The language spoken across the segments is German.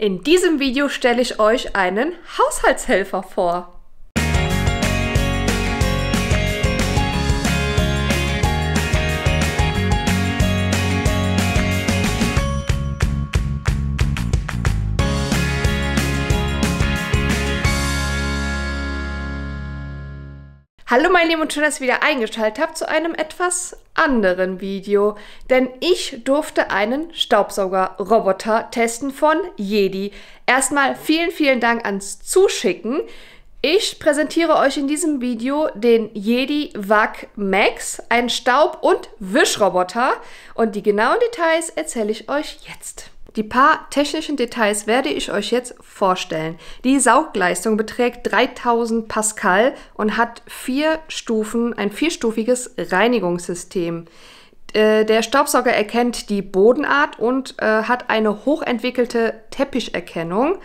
In diesem Video stelle ich euch einen Haushaltshelfer vor. Hallo meine Lieben und schön, dass ihr wieder eingeschaltet habt zu einem etwas anderen Video. Denn ich durfte einen Staubsaugerroboter testen von Jedi. Erstmal vielen, vielen Dank ans Zuschicken. Ich präsentiere euch in diesem Video den Jedi Vac Max, einen Staub- und Wischroboter. Und die genauen Details erzähle ich euch jetzt. Die paar technischen Details werde ich euch jetzt vorstellen. Die Saugleistung beträgt 3000 Pascal und hat vier Stufen, ein vierstufiges Reinigungssystem. Äh, der Staubsauger erkennt die Bodenart und äh, hat eine hochentwickelte Teppicherkennung.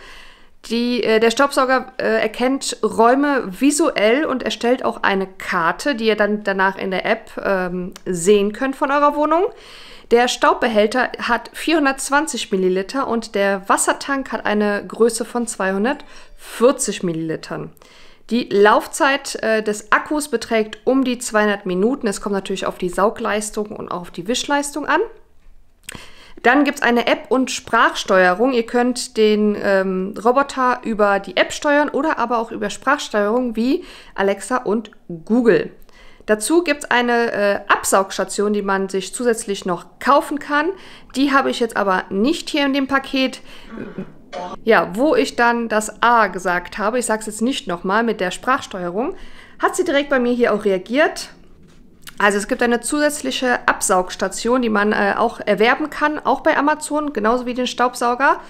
Die, äh, der Staubsauger erkennt Räume visuell und erstellt auch eine Karte, die ihr dann danach in der App ähm, sehen könnt von eurer Wohnung. Der Staubbehälter hat 420 Milliliter und der Wassertank hat eine Größe von 240 Millilitern. Die Laufzeit äh, des Akkus beträgt um die 200 Minuten. Es kommt natürlich auf die Saugleistung und auch auf die Wischleistung an. Dann gibt es eine App- und Sprachsteuerung. Ihr könnt den ähm, Roboter über die App steuern oder aber auch über Sprachsteuerung wie Alexa und Google. Dazu gibt es eine äh, Absaugstation, die man sich zusätzlich noch kaufen kann. Die habe ich jetzt aber nicht hier in dem Paket. Ja, wo ich dann das A gesagt habe, ich sage es jetzt nicht nochmal mit der Sprachsteuerung, hat sie direkt bei mir hier auch reagiert. Also es gibt eine zusätzliche Absaugstation, die man äh, auch erwerben kann, auch bei Amazon, genauso wie den Staubsauger.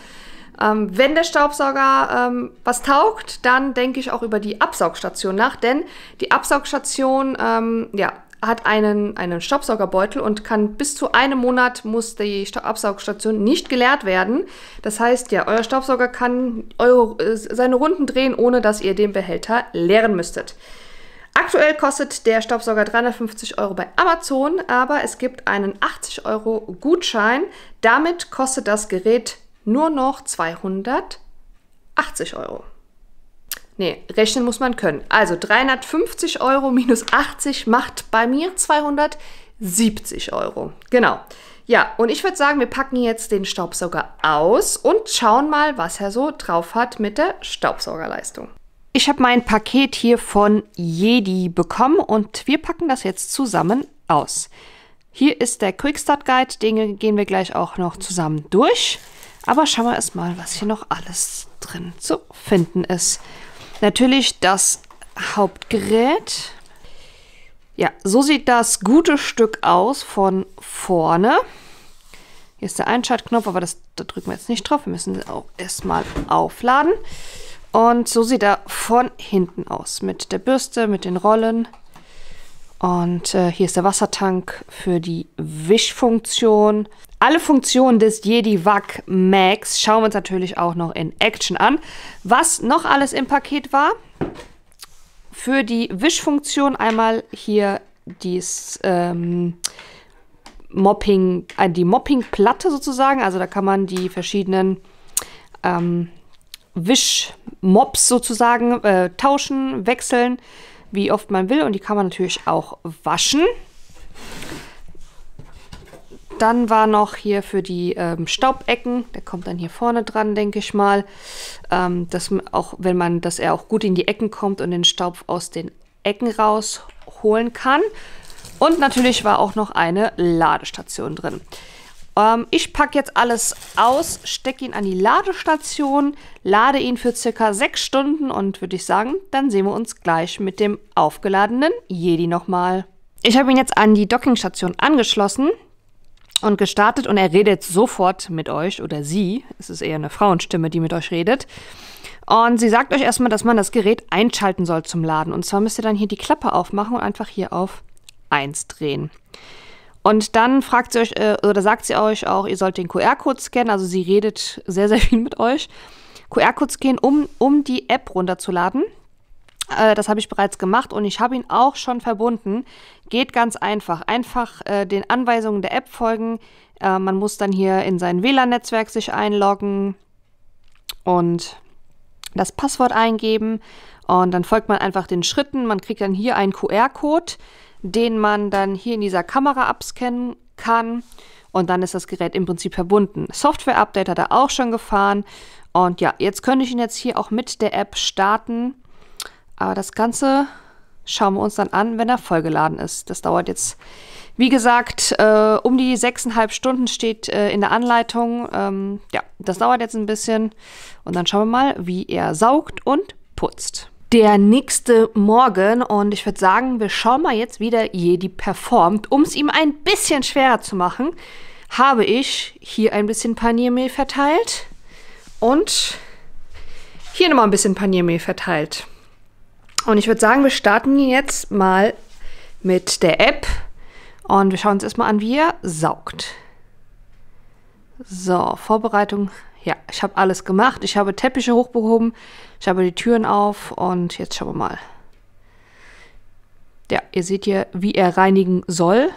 Ähm, wenn der Staubsauger ähm, was taugt, dann denke ich auch über die Absaugstation nach, denn die Absaugstation ähm, ja, hat einen, einen Staubsaugerbeutel und kann bis zu einem Monat muss die Absaugstation nicht geleert werden. Das heißt, ja, euer Staubsauger kann eure, äh, seine Runden drehen, ohne dass ihr den Behälter leeren müsstet. Aktuell kostet der Staubsauger 350 Euro bei Amazon, aber es gibt einen 80 Euro Gutschein. Damit kostet das Gerät nur noch 280 Euro. Nee, rechnen muss man können. Also 350 Euro minus 80 macht bei mir 270 Euro. Genau. Ja, und ich würde sagen, wir packen jetzt den Staubsauger aus und schauen mal, was er so drauf hat mit der Staubsaugerleistung. Ich habe mein Paket hier von Jedi bekommen und wir packen das jetzt zusammen aus. Hier ist der Quickstart Guide, den gehen wir gleich auch noch zusammen durch. Aber schauen wir erstmal, was hier noch alles drin zu finden ist. Natürlich das Hauptgerät. Ja, so sieht das gute Stück aus von vorne. Hier ist der Einschaltknopf, aber das, da drücken wir jetzt nicht drauf. Wir müssen auch erstmal aufladen. Und so sieht er von hinten aus. Mit der Bürste, mit den Rollen. Und äh, hier ist der Wassertank für die Wischfunktion. Alle Funktionen des Jedi Vac Max schauen wir uns natürlich auch noch in Action an. Was noch alles im Paket war, für die Wischfunktion einmal hier dies ähm, Mopping, äh, die Mopping-Platte sozusagen. Also da kann man die verschiedenen ähm, Wischmops sozusagen äh, tauschen, wechseln, wie oft man will. Und die kann man natürlich auch waschen. Dann war noch hier für die ähm, Staubecken, der kommt dann hier vorne dran, denke ich mal, ähm, dass auch, wenn man, dass er auch gut in die Ecken kommt und den Staub aus den Ecken rausholen kann. Und natürlich war auch noch eine Ladestation drin. Ähm, ich packe jetzt alles aus, stecke ihn an die Ladestation, lade ihn für circa sechs Stunden und würde ich sagen, dann sehen wir uns gleich mit dem aufgeladenen Jedi nochmal. Ich habe ihn jetzt an die Dockingstation angeschlossen und gestartet und er redet sofort mit euch oder sie, es ist eher eine Frauenstimme, die mit euch redet. Und sie sagt euch erstmal, dass man das Gerät einschalten soll zum Laden. Und zwar müsst ihr dann hier die Klappe aufmachen und einfach hier auf 1 drehen. Und dann fragt sie euch, äh, oder sagt sie euch auch, ihr sollt den QR-Code scannen. Also sie redet sehr, sehr viel mit euch. QR-Code scannen, um, um die App runterzuladen. Äh, das habe ich bereits gemacht und ich habe ihn auch schon verbunden. Geht ganz einfach. Einfach äh, den Anweisungen der App folgen. Äh, man muss dann hier in sein WLAN-Netzwerk sich einloggen. und das Passwort eingeben und dann folgt man einfach den Schritten. Man kriegt dann hier einen QR-Code, den man dann hier in dieser Kamera abscannen kann und dann ist das Gerät im Prinzip verbunden. Software-Update hat er auch schon gefahren und ja, jetzt könnte ich ihn jetzt hier auch mit der App starten, aber das Ganze schauen wir uns dann an, wenn er vollgeladen ist. Das dauert jetzt wie gesagt, äh, um die sechseinhalb Stunden steht äh, in der Anleitung. Ähm, ja, das dauert jetzt ein bisschen. Und dann schauen wir mal, wie er saugt und putzt. Der nächste Morgen und ich würde sagen, wir schauen mal jetzt, wie der Jedi performt. Um es ihm ein bisschen schwerer zu machen, habe ich hier ein bisschen Paniermehl verteilt und hier nochmal ein bisschen Paniermehl verteilt. Und ich würde sagen, wir starten jetzt mal mit der App und wir schauen uns erstmal an, wie er saugt. So, Vorbereitung. Ja, ich habe alles gemacht. Ich habe Teppiche hochgehoben. Ich habe die Türen auf. Und jetzt schauen wir mal. Ja, ihr seht hier, wie er reinigen soll.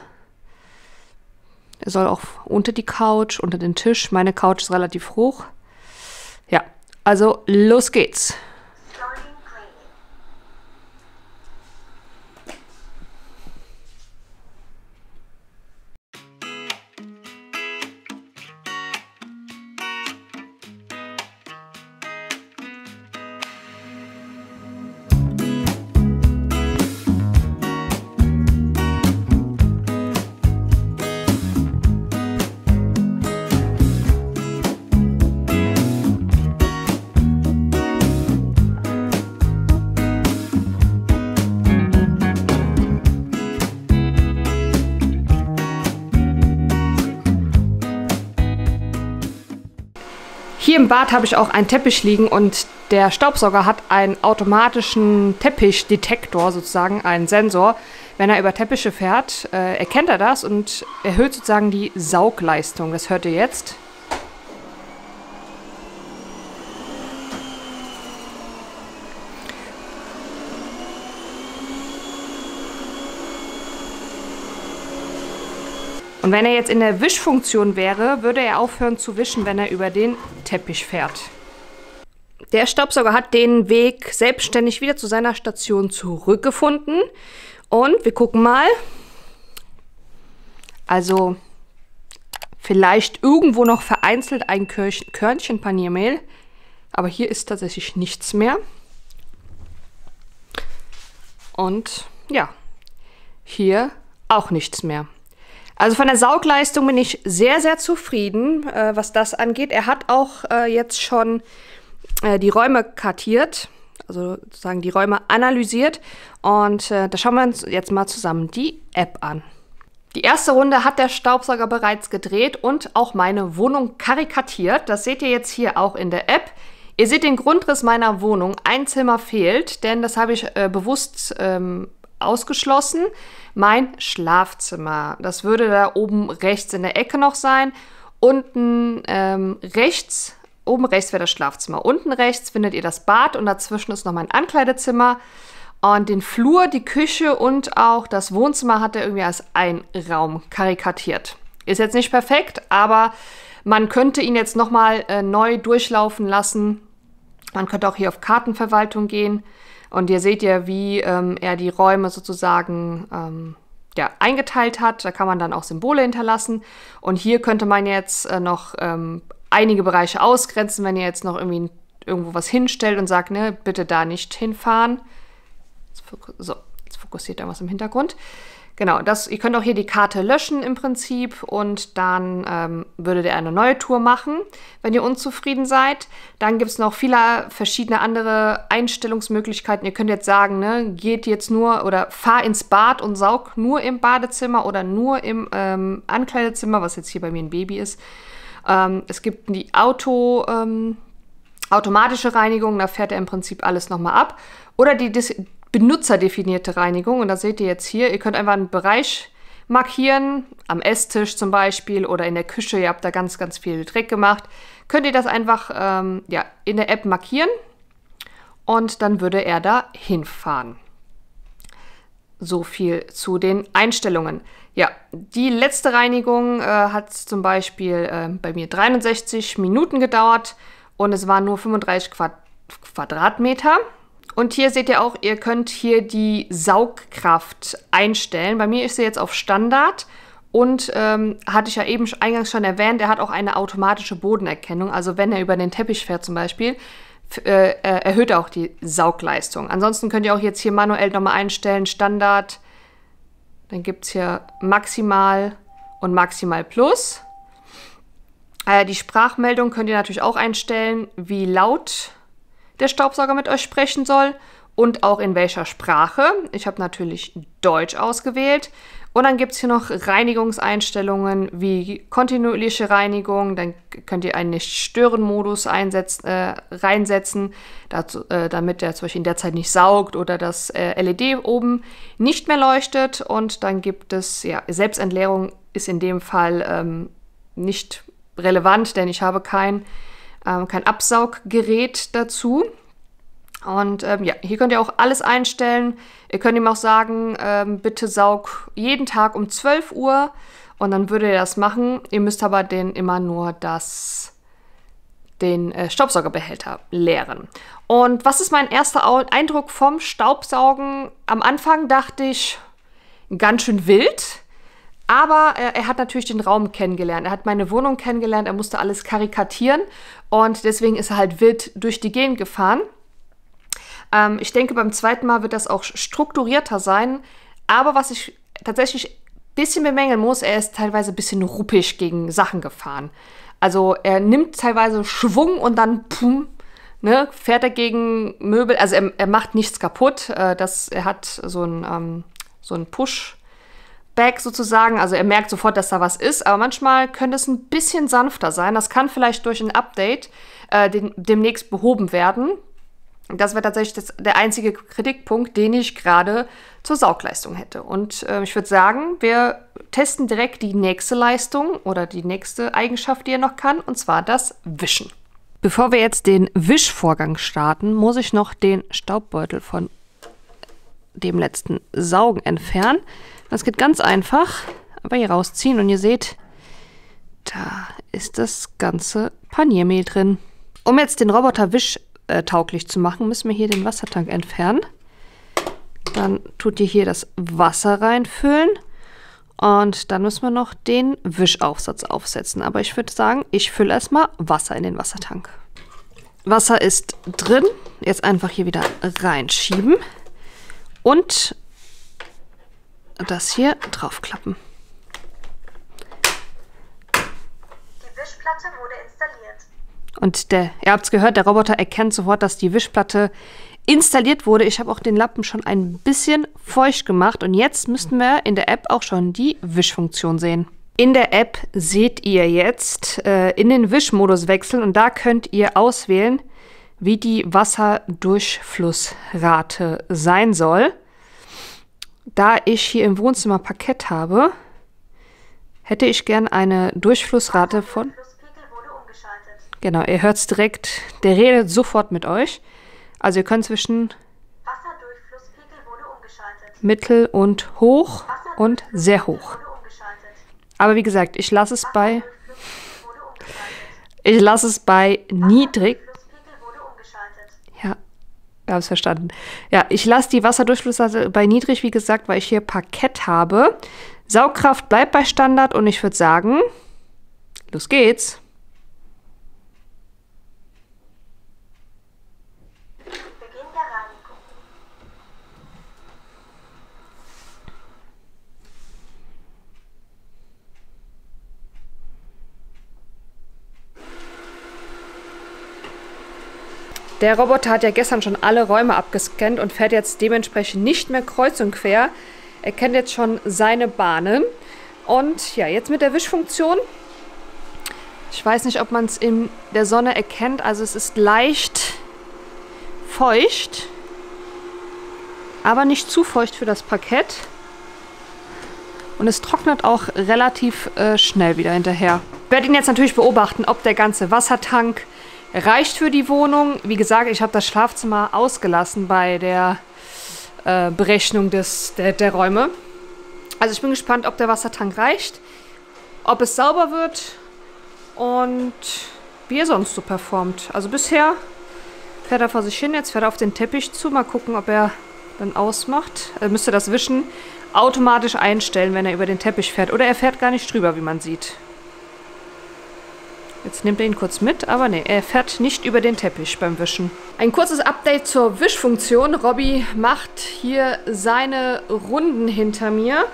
Er soll auch unter die Couch, unter den Tisch. Meine Couch ist relativ hoch. Ja, also los geht's. Bad habe ich auch einen Teppich liegen und der Staubsauger hat einen automatischen Teppichdetektor, sozusagen einen Sensor. Wenn er über Teppiche fährt, äh, erkennt er das und erhöht sozusagen die Saugleistung. Das hört ihr jetzt. Und wenn er jetzt in der Wischfunktion wäre, würde er aufhören zu wischen, wenn er über den Teppich fährt. Der Staubsauger hat den Weg selbstständig wieder zu seiner Station zurückgefunden. Und wir gucken mal. Also vielleicht irgendwo noch vereinzelt ein Körnchen Paniermehl. Aber hier ist tatsächlich nichts mehr. Und ja, hier auch nichts mehr. Also von der Saugleistung bin ich sehr, sehr zufrieden, äh, was das angeht. Er hat auch äh, jetzt schon äh, die Räume kartiert, also sozusagen die Räume analysiert. Und äh, da schauen wir uns jetzt mal zusammen die App an. Die erste Runde hat der Staubsauger bereits gedreht und auch meine Wohnung karikatiert. Das seht ihr jetzt hier auch in der App. Ihr seht den Grundriss meiner Wohnung. Ein Zimmer fehlt, denn das habe ich äh, bewusst ähm, ausgeschlossen. Mein Schlafzimmer. Das würde da oben rechts in der Ecke noch sein. Unten ähm, rechts, oben rechts wäre das Schlafzimmer. Unten rechts findet ihr das Bad und dazwischen ist noch mein Ankleidezimmer. Und den Flur, die Küche und auch das Wohnzimmer hat er irgendwie als ein Raum karikatiert. Ist jetzt nicht perfekt, aber man könnte ihn jetzt nochmal äh, neu durchlaufen lassen. Man könnte auch hier auf Kartenverwaltung gehen. Und ihr seht ja, wie ähm, er die Räume sozusagen ähm, ja, eingeteilt hat. Da kann man dann auch Symbole hinterlassen. Und hier könnte man jetzt äh, noch ähm, einige Bereiche ausgrenzen, wenn ihr jetzt noch irgendwie irgendwo was hinstellt und sagt, ne, bitte da nicht hinfahren. So, jetzt fokussiert er was im Hintergrund. Genau, das, ihr könnt auch hier die Karte löschen im Prinzip und dann ähm, würdet ihr eine neue Tour machen, wenn ihr unzufrieden seid. Dann gibt es noch viele verschiedene andere Einstellungsmöglichkeiten. Ihr könnt jetzt sagen, ne, geht jetzt nur oder fahr ins Bad und saug nur im Badezimmer oder nur im ähm, Ankleidezimmer, was jetzt hier bei mir ein Baby ist. Ähm, es gibt die Auto, ähm, automatische Reinigung, da fährt er im Prinzip alles nochmal ab. Oder die Dis benutzerdefinierte Reinigung. Und das seht ihr jetzt hier. Ihr könnt einfach einen Bereich markieren, am Esstisch zum Beispiel oder in der Küche. Ihr habt da ganz, ganz viel Dreck gemacht. Könnt ihr das einfach ähm, ja, in der App markieren und dann würde er da hinfahren. So viel zu den Einstellungen. Ja, die letzte Reinigung äh, hat zum Beispiel äh, bei mir 63 Minuten gedauert und es waren nur 35 Quad Quadratmeter. Und hier seht ihr auch, ihr könnt hier die Saugkraft einstellen. Bei mir ist sie jetzt auf Standard und ähm, hatte ich ja eben eingangs schon erwähnt, er hat auch eine automatische Bodenerkennung. Also wenn er über den Teppich fährt zum Beispiel, äh, erhöht er auch die Saugleistung. Ansonsten könnt ihr auch jetzt hier manuell nochmal einstellen, Standard. Dann gibt es hier Maximal und Maximal Plus. Äh, die Sprachmeldung könnt ihr natürlich auch einstellen, wie laut der Staubsauger mit euch sprechen soll und auch in welcher Sprache. Ich habe natürlich Deutsch ausgewählt. Und dann gibt es hier noch Reinigungseinstellungen wie kontinuierliche Reinigung. Dann könnt ihr einen Nicht-Stören-Modus äh, reinsetzen, dazu, äh, damit der zum Beispiel in der Zeit nicht saugt oder das äh, LED oben nicht mehr leuchtet. Und dann gibt es, ja, Selbstentleerung ist in dem Fall ähm, nicht relevant, denn ich habe kein, ähm, kein Absauggerät dazu. Und ähm, ja, hier könnt ihr auch alles einstellen. Ihr könnt ihm auch sagen, ähm, bitte saug jeden Tag um 12 Uhr und dann würde er das machen. Ihr müsst aber den immer nur das, den äh, Staubsaugerbehälter leeren. Und was ist mein erster Eindruck vom Staubsaugen? Am Anfang dachte ich, ganz schön wild. Aber äh, er hat natürlich den Raum kennengelernt. Er hat meine Wohnung kennengelernt. Er musste alles karikatieren. Und deswegen ist er halt wild durch die Gegend gefahren. Ähm, ich denke, beim zweiten Mal wird das auch strukturierter sein. Aber was ich tatsächlich ein bisschen bemängeln muss, er ist teilweise ein bisschen ruppig gegen Sachen gefahren. Also er nimmt teilweise Schwung und dann pum, ne, fährt er gegen Möbel. Also er, er macht nichts kaputt. Äh, das, er hat so ein, ähm, so ein Push- Back sozusagen. Also er merkt sofort, dass da was ist, aber manchmal könnte es ein bisschen sanfter sein. Das kann vielleicht durch ein Update äh, den, demnächst behoben werden. Das wäre tatsächlich das, der einzige Kritikpunkt, den ich gerade zur Saugleistung hätte. Und äh, ich würde sagen, wir testen direkt die nächste Leistung oder die nächste Eigenschaft, die er noch kann, und zwar das Wischen. Bevor wir jetzt den Wischvorgang starten, muss ich noch den Staubbeutel von dem letzten Saugen entfernen. Das geht ganz einfach. Aber hier rausziehen und ihr seht, da ist das ganze Paniermehl drin. Um jetzt den Roboter Wisch äh, tauglich zu machen, müssen wir hier den Wassertank entfernen. Dann tut ihr hier das Wasser reinfüllen. Und dann müssen wir noch den Wischaufsatz aufsetzen. Aber ich würde sagen, ich fülle erstmal Wasser in den Wassertank. Wasser ist drin. Jetzt einfach hier wieder reinschieben. Und das hier draufklappen. Die Wischplatte wurde installiert. Und der, ihr habt es gehört, der Roboter erkennt sofort, dass die Wischplatte installiert wurde. Ich habe auch den Lappen schon ein bisschen feucht gemacht und jetzt müssten wir in der App auch schon die Wischfunktion sehen. In der App seht ihr jetzt äh, in den Wischmodus wechseln und da könnt ihr auswählen, wie die Wasserdurchflussrate sein soll. Da ich hier im Wohnzimmer Parkett habe, hätte ich gern eine Durchflussrate von... Genau, ihr hört es direkt. Der redet sofort mit euch. Also ihr könnt zwischen mittel und hoch und sehr hoch. Aber wie gesagt, ich lasse es bei... Ich lasse es bei niedrig. Haben es verstanden. Ja, ich lasse die Wasserdurchflussrate bei niedrig, wie gesagt, weil ich hier Parkett habe. Saugkraft bleibt bei Standard und ich würde sagen, los geht's. Der Roboter hat ja gestern schon alle Räume abgescannt und fährt jetzt dementsprechend nicht mehr kreuz und quer. Er kennt jetzt schon seine Bahnen. Und ja, jetzt mit der Wischfunktion. Ich weiß nicht, ob man es in der Sonne erkennt. Also es ist leicht feucht, aber nicht zu feucht für das Parkett. Und es trocknet auch relativ äh, schnell wieder hinterher. Ich werde ihn jetzt natürlich beobachten, ob der ganze Wassertank reicht für die Wohnung. Wie gesagt, ich habe das Schlafzimmer ausgelassen bei der äh, Berechnung des, der, der Räume. Also ich bin gespannt, ob der Wassertank reicht, ob es sauber wird und wie er sonst so performt. Also bisher fährt er vor sich hin, jetzt fährt er auf den Teppich zu. Mal gucken, ob er dann ausmacht. Er müsste das Wischen automatisch einstellen, wenn er über den Teppich fährt. Oder er fährt gar nicht drüber, wie man sieht. Jetzt nimmt er ihn kurz mit, aber nee, er fährt nicht über den Teppich beim Wischen. Ein kurzes Update zur Wischfunktion. Robby macht hier seine Runden hinter mir.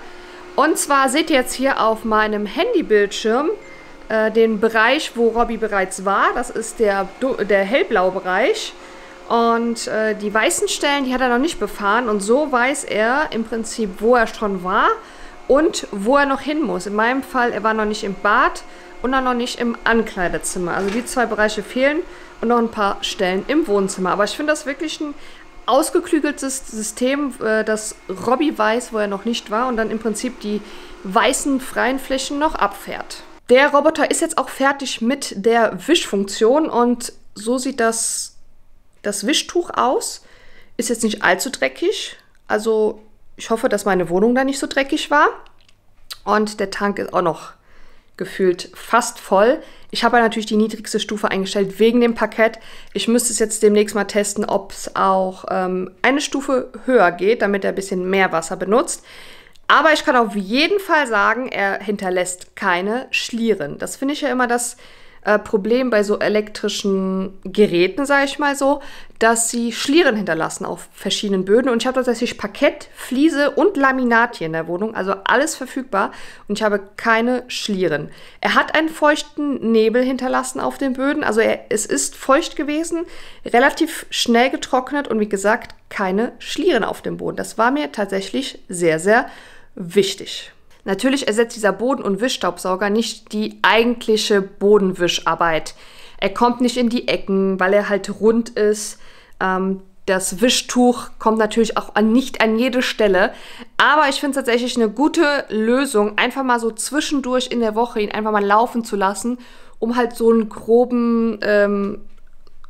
Und zwar seht ihr jetzt hier auf meinem Handybildschirm äh, den Bereich, wo Robby bereits war. Das ist der, der hellblaue Bereich. Und äh, die weißen Stellen, die hat er noch nicht befahren. Und so weiß er im Prinzip, wo er schon war und wo er noch hin muss. In meinem Fall, er war noch nicht im Bad und dann noch nicht im Ankleidezimmer. Also die zwei Bereiche fehlen und noch ein paar Stellen im Wohnzimmer. Aber ich finde das wirklich ein ausgeklügeltes System, äh, dass Robby weiß, wo er noch nicht war und dann im Prinzip die weißen freien Flächen noch abfährt. Der Roboter ist jetzt auch fertig mit der Wischfunktion und so sieht das, das Wischtuch aus. Ist jetzt nicht allzu dreckig. Also ich hoffe, dass meine Wohnung da nicht so dreckig war. Und der Tank ist auch noch gefühlt fast voll. Ich habe natürlich die niedrigste Stufe eingestellt wegen dem Parkett. Ich müsste es jetzt demnächst mal testen, ob es auch ähm, eine Stufe höher geht, damit er ein bisschen mehr Wasser benutzt. Aber ich kann auf jeden Fall sagen, er hinterlässt keine Schlieren. Das finde ich ja immer das äh, Problem bei so elektrischen Geräten, sage ich mal so, dass sie Schlieren hinterlassen auf verschiedenen Böden. Und ich habe tatsächlich Parkett, Fliese und Laminat hier in der Wohnung, also alles verfügbar. Und ich habe keine Schlieren. Er hat einen feuchten Nebel hinterlassen auf den Böden, also er, es ist feucht gewesen, relativ schnell getrocknet und wie gesagt, keine Schlieren auf dem Boden. Das war mir tatsächlich sehr, sehr wichtig. Natürlich ersetzt dieser Boden- und Wischstaubsauger nicht die eigentliche Bodenwischarbeit. Er kommt nicht in die Ecken, weil er halt rund ist. Ähm, das Wischtuch kommt natürlich auch an, nicht an jede Stelle. Aber ich finde es tatsächlich eine gute Lösung, einfach mal so zwischendurch in der Woche ihn einfach mal laufen zu lassen, um halt so einen groben ähm,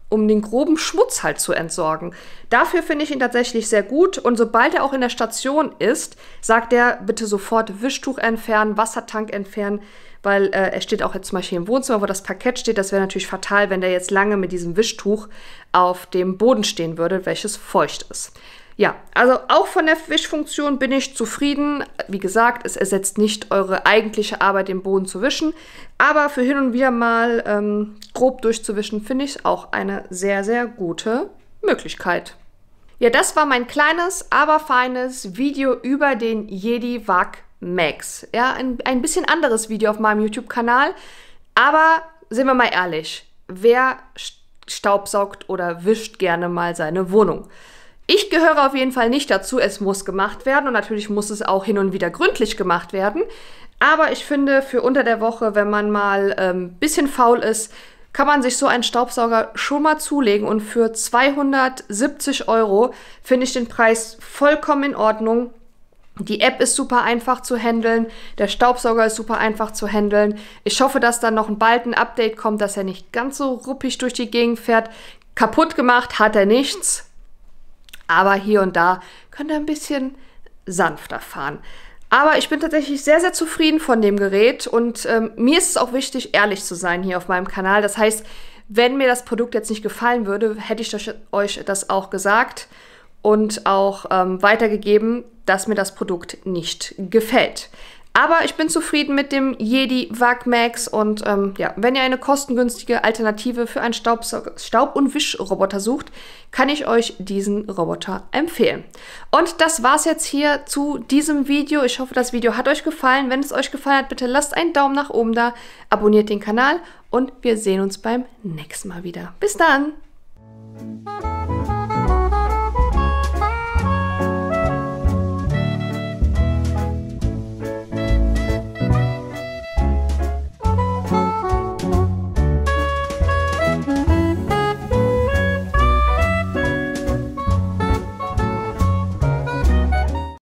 um den groben Schmutz halt zu entsorgen. Dafür finde ich ihn tatsächlich sehr gut und sobald er auch in der Station ist, sagt er bitte sofort Wischtuch entfernen, Wassertank entfernen, weil äh, er steht auch jetzt zum Beispiel im Wohnzimmer, wo das Parkett steht. Das wäre natürlich fatal, wenn der jetzt lange mit diesem Wischtuch auf dem Boden stehen würde, welches feucht ist. Ja, also auch von der Wischfunktion bin ich zufrieden. Wie gesagt, es ersetzt nicht eure eigentliche Arbeit, den Boden zu wischen. Aber für hin und wieder mal ähm, grob durchzuwischen, finde ich auch eine sehr, sehr gute Möglichkeit. Ja, das war mein kleines, aber feines Video über den Jedi Wag Max. Ja, ein, ein bisschen anderes Video auf meinem YouTube-Kanal. Aber sind wir mal ehrlich, wer staubsaugt oder wischt gerne mal seine Wohnung? Ich gehöre auf jeden Fall nicht dazu. Es muss gemacht werden und natürlich muss es auch hin und wieder gründlich gemacht werden. Aber ich finde, für unter der Woche, wenn man mal ein ähm, bisschen faul ist, kann man sich so einen Staubsauger schon mal zulegen. Und für 270 Euro finde ich den Preis vollkommen in Ordnung. Die App ist super einfach zu handeln, der Staubsauger ist super einfach zu handeln. Ich hoffe, dass dann noch bald ein Update kommt, dass er nicht ganz so ruppig durch die Gegend fährt. Kaputt gemacht hat er nichts. Aber hier und da könnt ihr ein bisschen sanfter fahren. Aber ich bin tatsächlich sehr, sehr zufrieden von dem Gerät und ähm, mir ist es auch wichtig, ehrlich zu sein hier auf meinem Kanal. Das heißt, wenn mir das Produkt jetzt nicht gefallen würde, hätte ich euch das auch gesagt und auch ähm, weitergegeben, dass mir das Produkt nicht gefällt. Aber ich bin zufrieden mit dem Jedi Wag Max und ähm, ja, wenn ihr eine kostengünstige Alternative für einen Staub- und Wischroboter sucht, kann ich euch diesen Roboter empfehlen. Und das war's jetzt hier zu diesem Video. Ich hoffe, das Video hat euch gefallen. Wenn es euch gefallen hat, bitte lasst einen Daumen nach oben da, abonniert den Kanal und wir sehen uns beim nächsten Mal wieder. Bis dann!